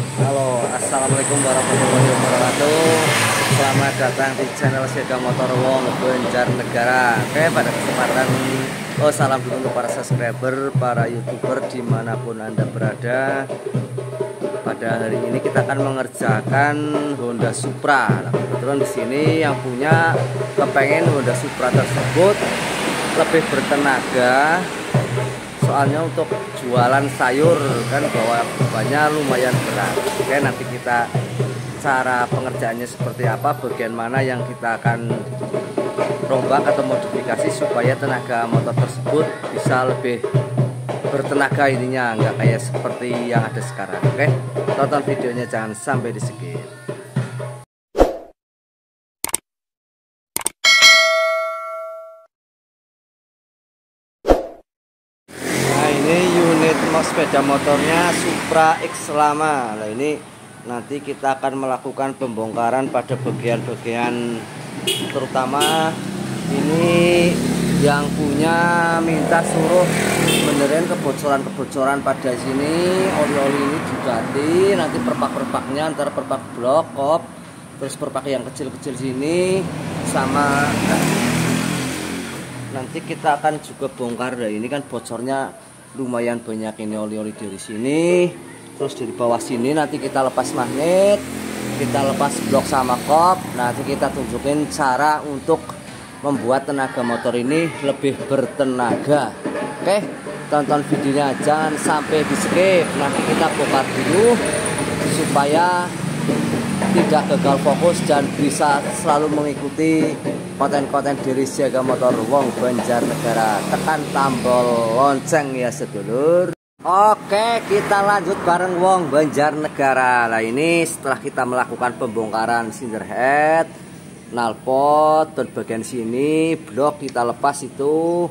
Halo, Assalamualaikum warahmatullahi wabarakatuh. Selamat datang di channel Siaga Motor Wong Banjar Negara. Oke, pada kesempatan Oh, salam dulu untuk para subscriber, para youtuber di mana pun anda berada. Pada hari ini kita akan mengerjakan Honda Supra. Nah, Kebetulan di sini yang punya kepengen Honda Supra tersebut Lebih bertenaga. Soalnya untuk jualan sayur kan bawa banyak lumayan berat. Oke nanti kita cara pengerjaannya seperti apa bagian mana yang kita akan rombak atau modifikasi supaya tenaga motor tersebut bisa lebih bertenaga ininya nggak kayak seperti yang ada sekarang. Oke tonton videonya jangan sampai di skip sepeda motornya Supra X lama. Nah ini nanti kita akan melakukan pembongkaran pada bagian-bagian terutama ini yang punya minta suruh benerin kebocoran-kebocoran pada sini. Oli-oli ini diganti nanti perpak-perpaknya antara perpak blok kop terus perpak yang kecil-kecil sini sama nanti kita akan juga bongkar. Ini kan bocornya lumayan banyak ini oli-oli dari sini. Terus dari bawah sini nanti kita lepas magnet kita lepas blok sama kop. Nanti kita tunjukin cara untuk membuat tenaga motor ini lebih bertenaga. Oke tonton videonya jangan sampai di skip. Nanti kita bongkar dulu supaya tidak gagal fokus dan bisa selalu mengikuti konten-konten diri siaga motor Wong Banjarnegara tekan tombol lonceng ya sedulur. Oke kita lanjut bareng Wong Banjarnegara Nah ini setelah kita melakukan pembongkaran cinder head Nalpot dan bagian sini blok kita lepas itu.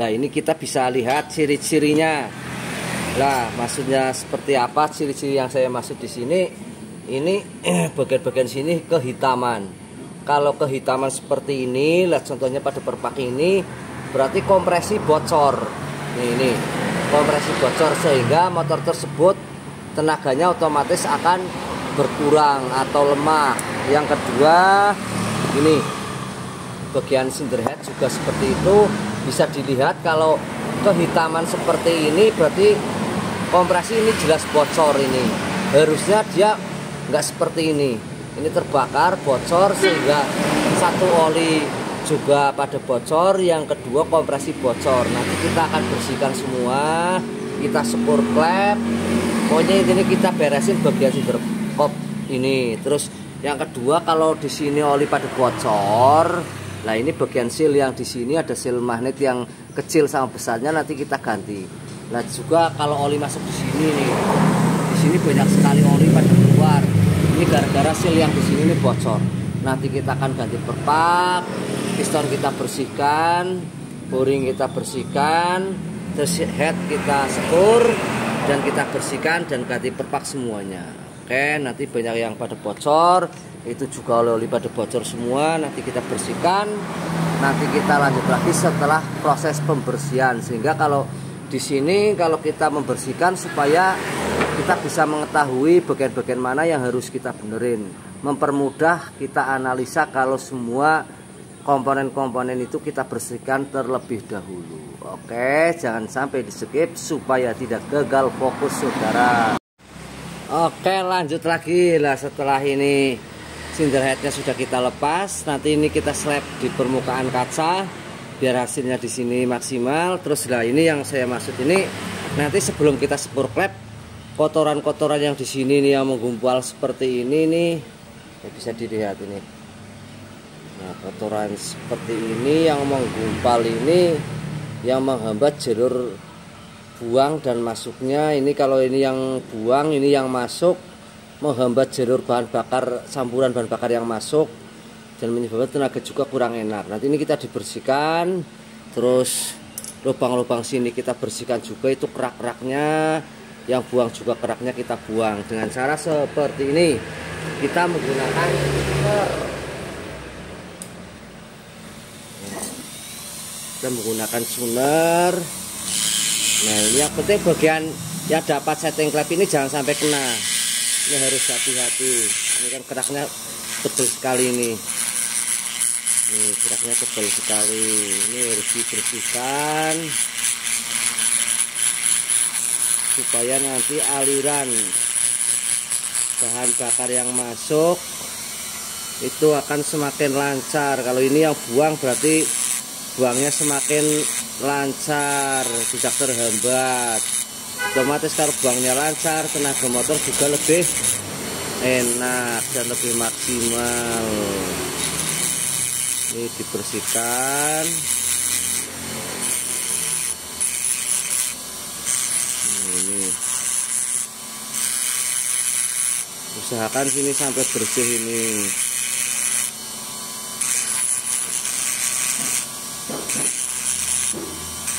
Nah ini kita bisa lihat ciri-cirinya. Nah maksudnya seperti apa ciri-ciri yang saya maksud di sini? Ini bagian-bagian sini kehitaman kalau kehitaman seperti ini lihat contohnya pada perpak ini berarti kompresi bocor. Nih ini kompresi bocor sehingga motor tersebut tenaganya otomatis akan berkurang atau lemah. Yang kedua ini bagian cinder head juga seperti itu. Bisa dilihat kalau kehitaman seperti ini berarti kompresi ini jelas bocor ini. Harusnya dia nggak seperti ini ini terbakar bocor sehingga satu oli juga pada bocor yang kedua kompresi bocor. Nanti kita akan bersihkan semua kita sepur klep. Pokoknya ini kita beresin bagian silver kop ini. Terus yang kedua kalau di sini oli pada bocor nah ini bagian seal yang di sini ada seal magnet yang kecil sama besarnya nanti kita ganti. Nah juga kalau oli masuk di sini nih di sini banyak sekali oli pada keluar ini gara-gara seal yang di sini ini bocor. Nanti kita akan ganti perpak piston kita bersihkan boring kita bersihkan terus head kita sekur dan kita bersihkan dan ganti perpak semuanya. Oke nanti banyak yang pada bocor itu juga oleh-oleh pada bocor semua nanti kita bersihkan. Nanti kita lanjut lagi setelah proses pembersihan sehingga kalau di sini kalau kita membersihkan supaya kita bisa mengetahui bagian-bagian mana yang harus kita benerin. Mempermudah kita analisa kalau semua komponen-komponen itu kita bersihkan terlebih dahulu. Oke jangan sampai di skip supaya tidak gagal fokus saudara. Oke lanjut lagi lah setelah ini. Cinder headnya sudah kita lepas. Nanti ini kita slap di permukaan kaca biar hasilnya di sini maksimal. Terus lah ini yang saya maksud ini nanti sebelum kita spur klep kotoran-kotoran yang di sini nih yang menggumpal seperti ini nih. Ya bisa dilihat ini. Nah kotoran seperti ini yang menggumpal ini yang menghambat jalur buang dan masuknya. Ini kalau ini yang buang ini yang masuk menghambat jalur bahan bakar campuran bahan bakar yang masuk dan menyebabkan tenaga juga kurang enak. Nanti ini kita dibersihkan terus lubang-lubang sini kita bersihkan juga itu kerak-keraknya yang buang juga keraknya kita buang. Dengan cara seperti ini kita menggunakan kita menggunakan suner. Nah ini yang penting bagian yang dapat setting klep ini jangan sampai kena. Ini harus hati-hati. Ini kan keraknya tebal sekali ini. Ini keraknya tebal sekali. Ini harus dibersihkan supaya nanti aliran bahan bakar yang masuk itu akan semakin lancar. Kalau ini yang buang berarti buangnya semakin lancar tidak terhambat. Otomatis kalau buangnya lancar tenaga motor juga lebih enak dan lebih maksimal. Ini dibersihkan usahakan sini sampai bersih ini.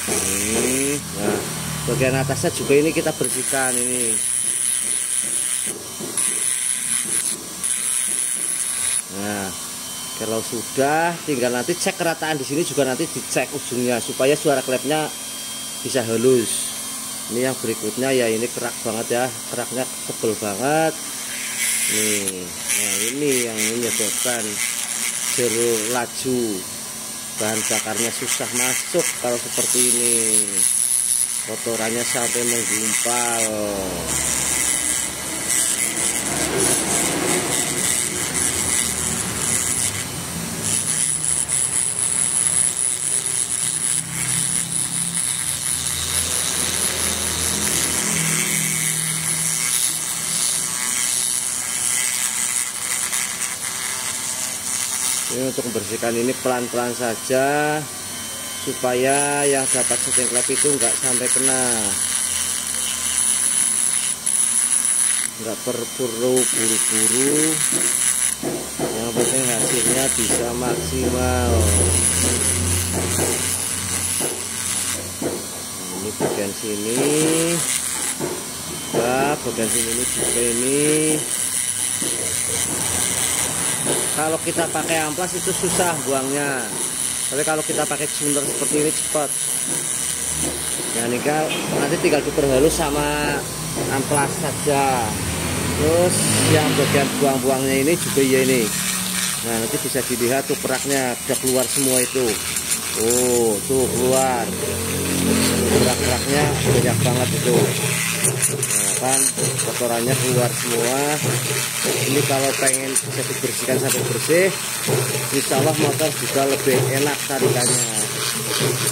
Ini nah bagian atasnya juga ini kita bersihkan ini. Nah kalau sudah tinggal nanti cek kerataan di sini juga nanti dicek ujungnya supaya suara klepnya bisa halus. Ini yang berikutnya ya ini kerak banget ya. Keraknya tebel banget nih nah ini yang menyebabkan jeruk laju. Bahan bakarnya susah masuk kalau seperti ini. Kotorannya sampai menggumpal untuk membersihkan ini pelan-pelan saja supaya yang dapat setting klep itu enggak sampai kena. Enggak perlu buru-buru. Yang penting hasilnya bisa maksimal. Ini bagian sini. Juga bagian sini juga ini kalau kita pakai amplas itu susah buangnya. Tapi kalau kita pakai jumper seperti ini cepat. Ya ini kan nanti tinggal diperhalus sama amplas saja. Terus yang bagian buang-buangnya ini juga ya ini. Nah nanti bisa dilihat tuh keraknya udah keluar semua itu. Oh tuh keluar. Kerak-keraknya banyak banget itu nah kan kotorannya keluar semua. Ini kalau pengen bisa dibersihkan sampai bersih insya Allah motor juga lebih enak tarikannya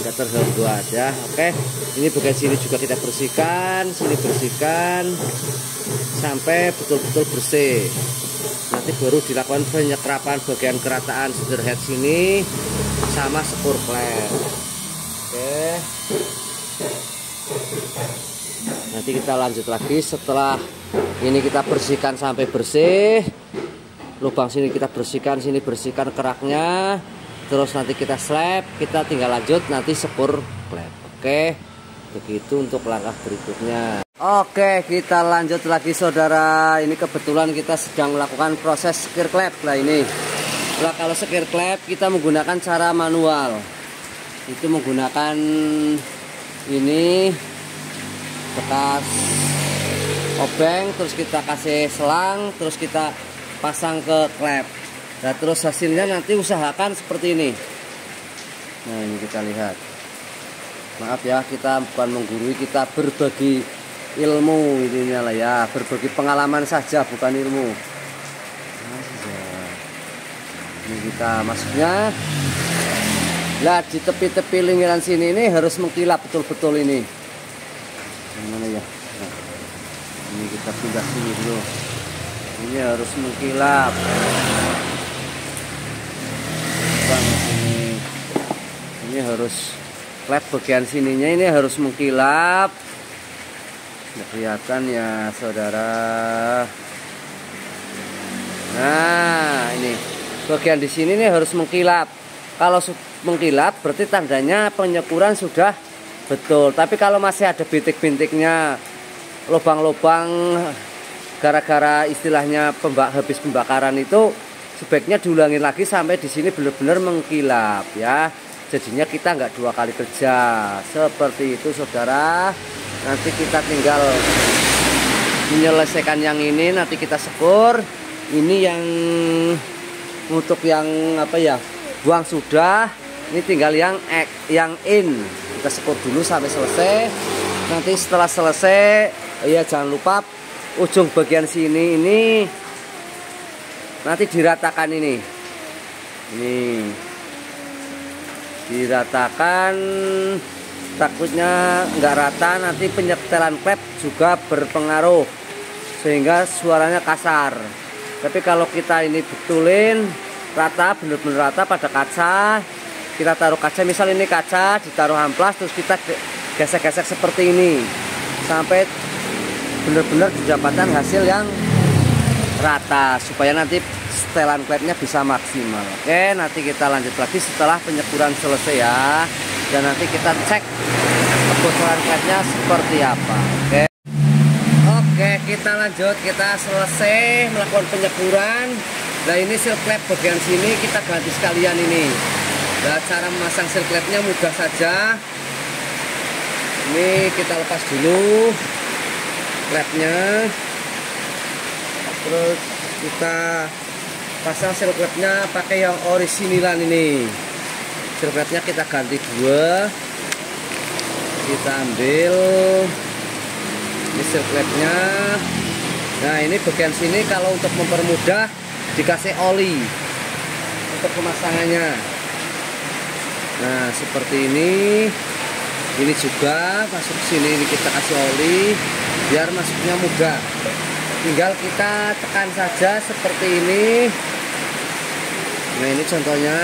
tidak terhambat ya oke? Ini bagian sini juga kita bersihkan sini bersihkan sampai betul-betul bersih. Nanti baru dilakukan penyekrapan bagian kerataan head sini sama klep. Oke nanti kita lanjut lagi setelah ini kita bersihkan sampai bersih. Lubang sini kita bersihkan sini bersihkan keraknya. Terus nanti kita slap kita tinggal lanjut nanti sepur klep. Oke begitu untuk langkah berikutnya. Oke kita lanjut lagi saudara. Ini kebetulan kita sedang melakukan proses sekir klep lah ini. Nah kalau sekir klep kita menggunakan cara manual. Itu menggunakan ini bekas obeng terus kita kasih selang terus kita pasang ke klep. Nah terus hasilnya nanti usahakan seperti ini. Nah ini kita lihat. Maaf ya kita bukan menggurui kita berbagi ilmu ininya lah ya. Berbagi pengalaman saja bukan ilmu. Ini kita masuknya. Lah di tepi-tepi lingkaran sini ini harus mengkilap betul-betul ini mana ya? Nah, ini kita pindah sini dulu. Ini harus mengkilap. Ini ini harus klep bagian sininya ini harus mengkilap. Nggak kelihatan ya saudara. Nah ini. Bagian di sini nih harus mengkilap. Kalau mengkilap berarti tandanya penyekuran sudah Betul, tapi kalau masih ada bintik-bintiknya, lubang-lubang gara-gara istilahnya pembak habis pembakaran itu sebaiknya diulangin lagi sampai di sini benar-benar mengkilap ya. Jadinya kita nggak dua kali kerja. Seperti itu saudara. Nanti kita tinggal menyelesaikan yang ini nanti kita sekur ini yang untuk yang apa ya buang sudah ini tinggal yang yang in kita sekur dulu sampai selesai. Nanti setelah selesai ya jangan lupa ujung bagian sini ini nanti diratakan ini. Ini. Diratakan takutnya nggak rata nanti penyetelan klep juga berpengaruh sehingga suaranya kasar. Tapi kalau kita ini betulin rata bener-bener rata pada kaca kita taruh kaca misal ini kaca ditaruh amplas terus kita gesek-gesek seperti ini. Sampai benar-benar didapatkan hasil yang rata supaya nanti setelan klepnya bisa maksimal. Oke nanti kita lanjut lagi setelah penyekuran selesai ya. Dan nanti kita cek kebocoran klepnya seperti apa. Oke. Oke kita lanjut. Kita selesai melakukan penyekuran. Nah ini seal klep bagian sini kita ganti sekalian ini Nah cara memasang seal klepnya mudah saja. Ini kita lepas dulu klepnya Terus kita pasang seal klepnya pakai yang orisinilan ini. Seal klepnya kita ganti dua. Kita ambil ini sirkuitnya. Nah ini bagian sini kalau untuk mempermudah dikasih oli untuk pemasangannya nah seperti ini. Ini juga masuk sini ini kita kasih oli biar masuknya mudah. Tinggal kita tekan saja seperti ini. Nah ini contohnya.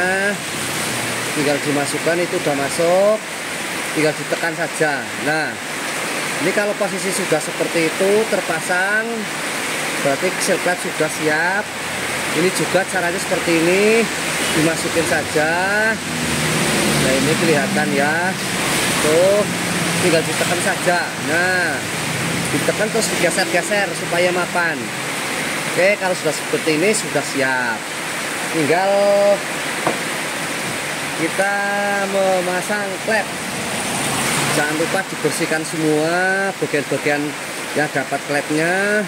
Tinggal dimasukkan itu udah masuk. Tinggal ditekan saja. Nah ini kalau posisi sudah seperti itu terpasang. Berarti sirkuit sudah siap. Ini juga caranya seperti ini. Dimasukin saja ini kelihatan ya. Tuh tinggal ditekan saja. Nah ditekan terus digeser-geser supaya mapan. Oke kalau sudah seperti ini sudah siap. Tinggal kita memasang klep. Jangan lupa dibersihkan semua bagian-bagian yang dapat klepnya.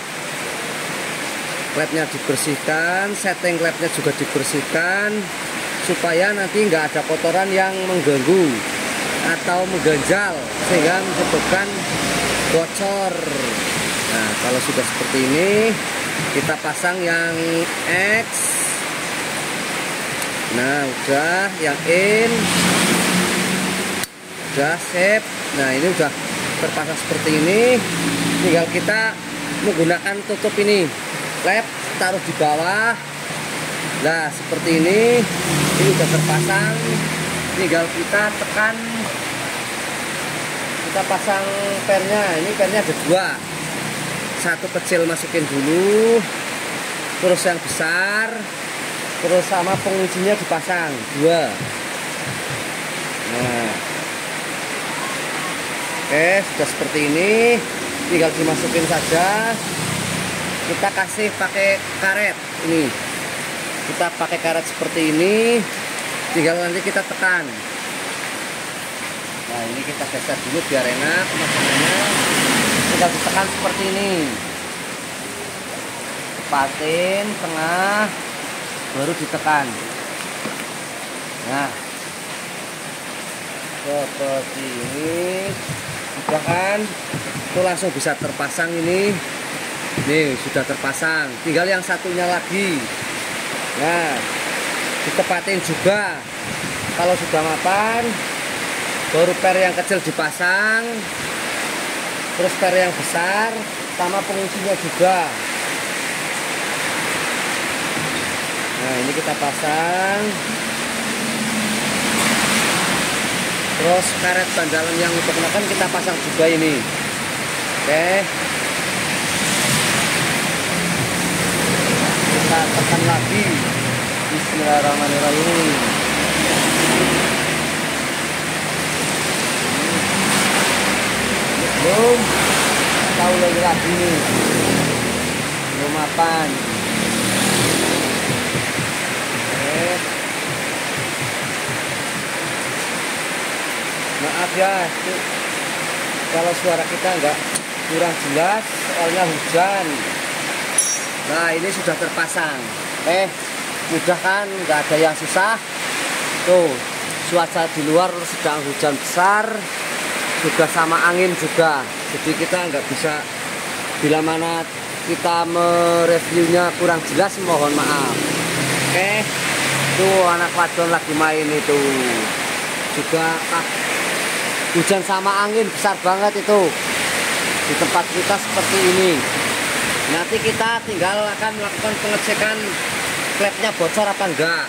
Klepnya dibersihkan setting klepnya juga dibersihkan supaya nanti nggak ada kotoran yang mengganggu atau mengganjal sehingga menyebabkan bocor. Nah kalau sudah seperti ini kita pasang yang X. Nah udah yang in. Udah sip nah ini udah terpasang seperti ini. Tinggal kita menggunakan tutup ini. Lap taruh di bawah. Nah seperti ini ini udah terpasang. Tinggal kita tekan. Kita pasang pernya ini pernya ada dua. Satu kecil masukin dulu terus yang besar terus sama penguncinya dipasang. Dua. Nah. Oke, sudah seperti ini. Tinggal dimasukin saja. Kita kasih pakai karet ini. Kita pakai karet seperti ini. Tinggal nanti kita tekan. Nah, ini kita geser dulu biar enak pemasangannya. Tinggal ditekan seperti ini. Tepatin tengah baru ditekan. Nah, seperti ini udah kan itu langsung bisa terpasang ini nih sudah terpasang tinggal yang satunya lagi nah ditepatin juga. Kalau sudah mapan baru per yang kecil dipasang terus per yang besar sama penguncinya juga. Nah ini kita pasang. Terus karet bandalan yang untuk makan kita pasang juga ini. Oke kita tekan lagi. Bismillahirrahmanirrahim. Belum. Tahu lagi lagi nih. Belum mapan. Maaf ya kalau suara kita enggak kurang jelas soalnya hujan nah ini sudah terpasang. Eh mudah kan? Nggak ada yang susah. Tuh cuaca di luar sedang hujan besar. Juga sama angin juga. Jadi kita nggak bisa bila mana kita mereviewnya kurang jelas mohon maaf. Oke tuh anak wadon lagi main itu. Juga ah, hujan sama angin besar banget itu. Di tempat kita seperti ini nanti kita tinggal akan melakukan pengecekan klepnya bocor apa enggak.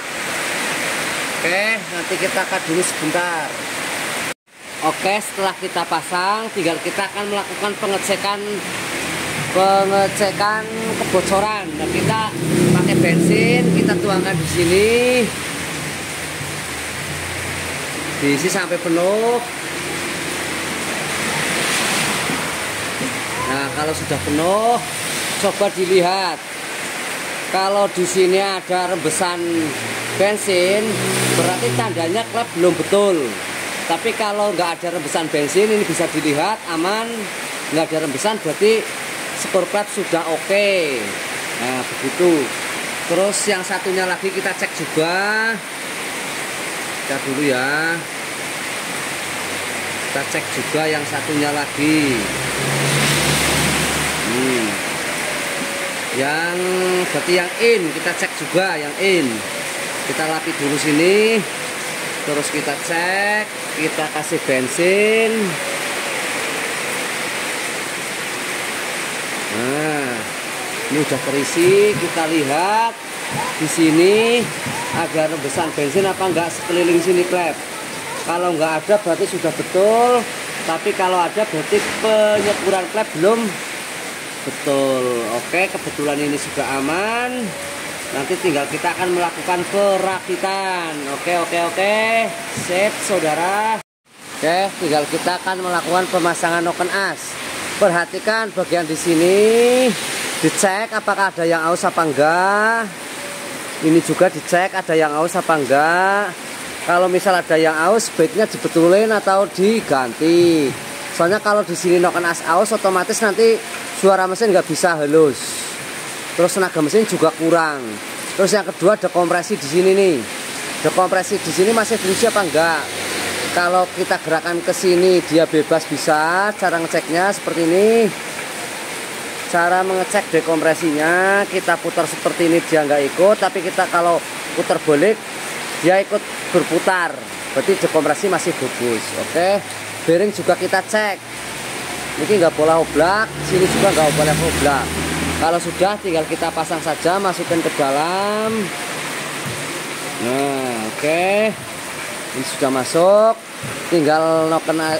Oke nanti kita akan dulu sebentar. Oke setelah kita pasang tinggal kita akan melakukan pengecekan pengecekan kebocoran. Dan kita pakai bensin kita tuangkan di sini. Diisi sampai penuh. Nah kalau sudah penuh coba dilihat. Kalau di sini ada rembesan bensin berarti tandanya klep belum betul. Tapi kalau nggak ada rembesan bensin ini bisa dilihat aman. Nggak ada rembesan berarti skor klep sudah oke. Okay. nah begitu. Terus yang satunya lagi kita cek juga. Kita dulu ya. Kita cek juga yang satunya lagi yang berarti yang in kita cek juga yang in. Kita lapis dulu sini terus kita cek kita kasih bensin. Nah ini udah terisi kita lihat di sini ada rembesan bensin apa enggak sekeliling sini klep. Kalau enggak ada berarti sudah betul. Tapi kalau ada berarti penyekuran klep belum betul. Oke kebetulan ini sudah aman. Nanti tinggal kita akan melakukan perakitan oke oke oke. Sip saudara. Oke tinggal kita akan melakukan pemasangan noken as. Perhatikan bagian di sini. Dicek apakah ada yang aus apa enggak. Ini juga dicek ada yang aus apa enggak. Kalau misal ada yang aus baiknya dibetulin atau diganti soalnya kalau di sini noken as aus otomatis nanti suara mesin nggak bisa halus. Terus tenaga mesin juga kurang. Terus yang kedua dekompresi di sini nih. Dekompresi di sini masih fungsi apa enggak? Kalau kita gerakan ke sini dia bebas bisa. Cara ngeceknya seperti ini. Cara mengecek dekompresinya kita putar seperti ini dia nggak ikut. Tapi kita kalau putar balik dia ikut berputar. Berarti dekompresi masih bagus oke bearing juga kita cek. Ini nggak boleh oblak sini juga nggak boleh oblak. Kalau sudah tinggal kita pasang saja masukkan ke dalam. Nah oke. Ini sudah masuk. Tinggal kena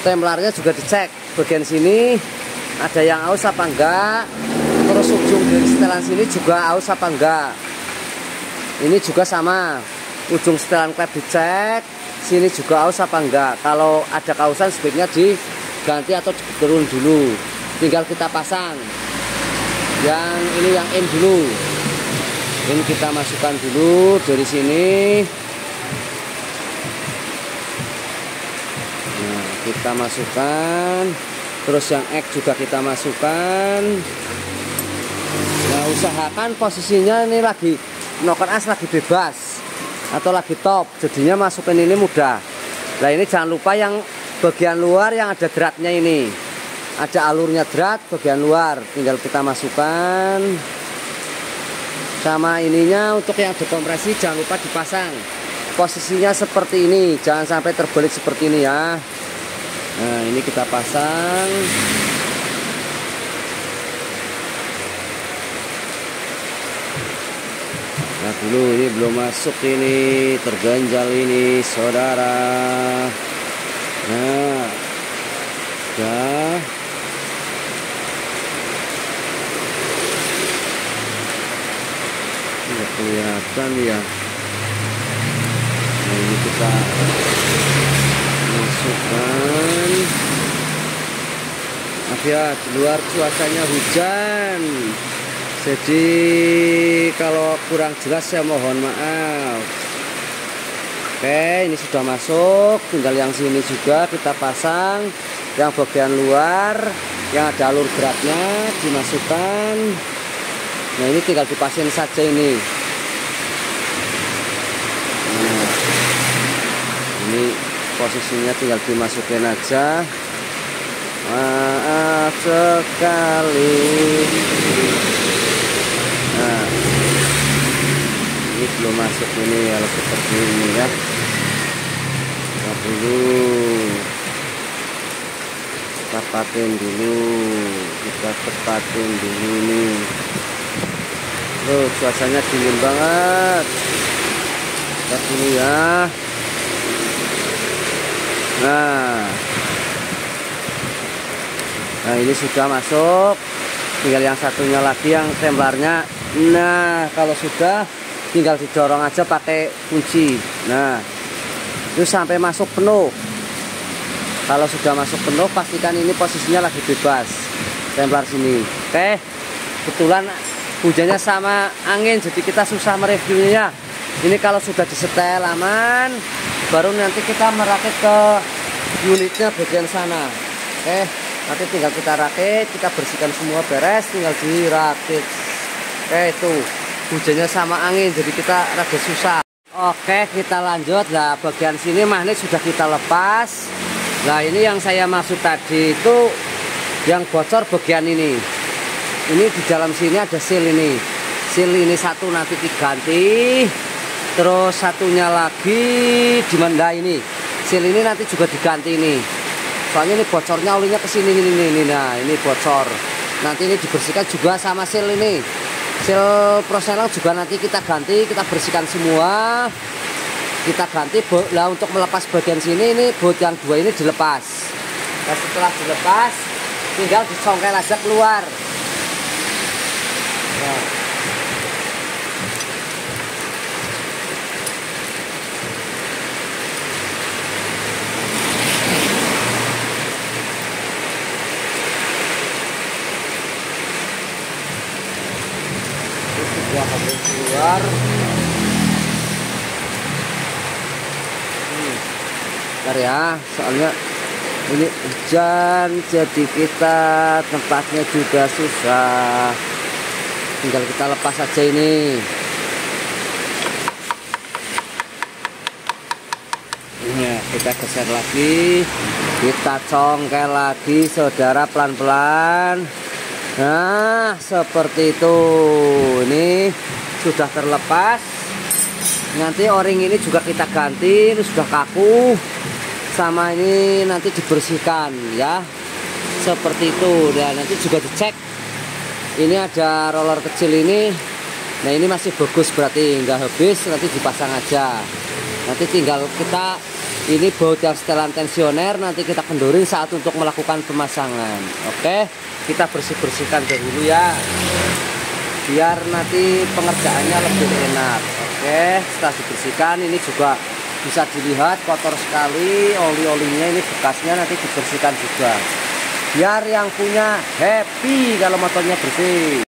templarnya juga dicek. Bagian sini ada yang aus apa enggak? Terus ujung dari setelan sini juga aus apa enggak? Ini juga sama. Ujung setelan klep dicek sini juga aus apa enggak? Kalau ada kausan sebaiknya diganti atau turun dulu. Tinggal kita pasang. Yang ini yang in dulu. Ini kita masukkan dulu dari sini. Nah kita masukkan. Terus yang X juga kita masukkan. Nah usahakan posisinya ini lagi noken as lagi bebas atau lagi top jadinya masukin ini mudah. Nah ini jangan lupa yang bagian luar yang ada dratnya ini. Ada alurnya drat bagian luar. Tinggal kita masukkan. Sama ininya untuk yang dekompresi jangan lupa dipasang. Posisinya seperti ini jangan sampai terbalik seperti ini ya. Nah ini kita pasang nah dulu ini belum masuk ini terganjal ini saudara. Nah ya nggak kelihatan ya. Nah ini kita masukkan. Maaf ya di cuacanya hujan jadi kalau kurang jelas saya mohon maaf. Oke ini sudah masuk. Tinggal yang sini juga kita pasang. Yang bagian luar yang ada alur geraknya dimasukkan. Nah ini tinggal dipasin saja ini. Nah, ini posisinya tinggal dimasukin aja. Maaf sekali nah ini belum masuk ini kalau seperti ini ya. Kita dulu. Kita tepatin dulu. Kita tepatin dulu nih Loh, cuacanya dingin banget. Kita dulu ya. Nah. Nah ini sudah masuk. Tinggal yang satunya lagi yang templarnya nah kalau sudah tinggal didorong aja pakai kunci. Nah itu sampai masuk penuh. Kalau sudah masuk penuh pastikan ini posisinya lagi bebas. Templar sini. Oke kebetulan hujannya sama angin jadi kita susah mereviewnya ini kalau sudah disetel aman baru nanti kita merakit ke unitnya bagian sana. Oke nanti tinggal kita rakit kita bersihkan semua beres tinggal dirakit. Oke itu hujannya sama angin jadi kita rada susah. Oke kita lanjut. Lah bagian sini magnet sudah kita lepas. Nah ini yang saya maksud tadi itu yang bocor bagian ini. Ini di dalam sini ada seal ini. Seal ini satu nanti diganti. Terus satunya lagi di mana ini. Seal ini nanti juga diganti ini. Soalnya ini bocornya olinya ke sini ini, ini. Nah ini bocor. Nanti ini dibersihkan juga sama seal ini seal proselang juga nanti kita ganti kita bersihkan semua. Kita ganti lah untuk melepas bagian sini ini bot yang dua ini dilepas. Nah setelah dilepas tinggal disongkel aja keluar. Nah. Ya soalnya ini hujan jadi kita tempatnya juga susah. Tinggal kita lepas saja ini. Ini kita geser lagi. Kita congkel lagi saudara pelan-pelan. Nah seperti itu. Ini sudah terlepas. Nanti o-ring ini juga kita ganti ini sudah kaku sama ini nanti dibersihkan ya. Seperti itu. Dan nanti juga dicek. Ini ada roller kecil ini. Nah ini masih bagus berarti nggak habis nanti dipasang aja. Nanti tinggal kita ini baut yang setelan tensioner nanti kita kendorin saat untuk melakukan pemasangan. Oke kita bersih bersihkan dahulu ya. Biar nanti pengerjaannya lebih enak. Oke setelah dibersihkan ini juga bisa dilihat kotor sekali oli-olinya ini bekasnya nanti dibersihkan juga. Biar yang punya happy kalau motornya bersih